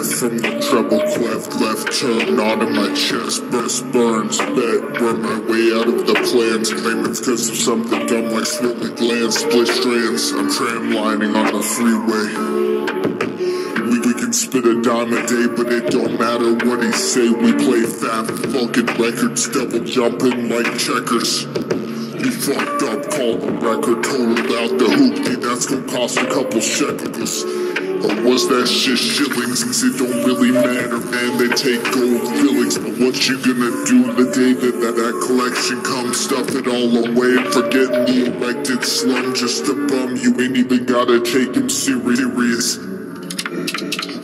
death from the treble clef, left turn on in my chest, burst burns, bed, burn my way out of the plans, claim it's cause of something dumb like slowly glands, split strands, I'm tramlining on the freeway. We, we can spit a dime a day, but it don't matter what he say, we play fat fucking records, double jumping like checkers. You fucked up, called the record, totaled out the hoopty, that's gonna cost a couple shekels. Or was that shit shillings? It don't really matter, man. They take gold fillings. But what you gonna do the day that that, that collection comes? Stuff it all away forgetting the erected slum. Just a bum, you ain't even gotta take him serious.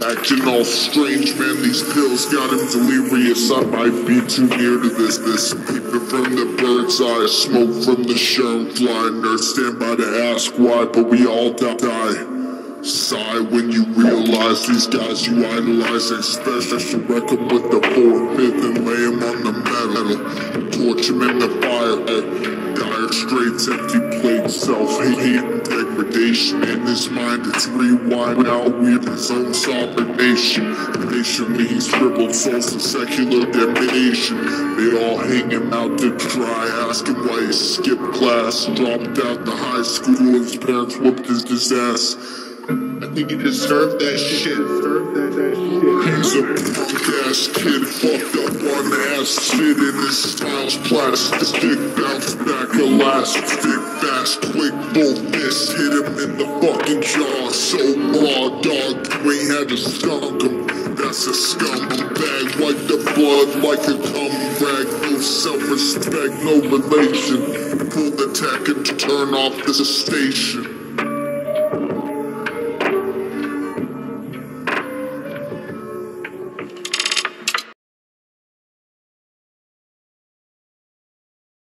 Acting all strange, man. These pills got him delirious. I might be too near to this. This peeping from the bird's eye, smoke from the sherm fly. Nerds stand by to ask why, but we all die. Sigh when you realize these guys you idolize Especially wreck them with the four fifth and lay them on the metal. Torch them in the fire eh? Dire straits, empty plate, self-hate, and degradation. In his mind it's rewind, now we're his own sovereign nation Patiently he scribbled souls of secular damnation. They all hang him out to dry, ask him why he skipped class. Dropped out the high school, his parents whooped his disaster I think he deserved that shit. He's a punk ass kid, fucked up on ass shit in his style's plastic. Bounce back elastic, fast, quick, both fists hit him in the fucking jaw. So raw, dog, you ain't had to skunk him. That's a scumbag, wipe the blood like a cum rag. No self-respect, no relation. Pull the tech and turn off the station.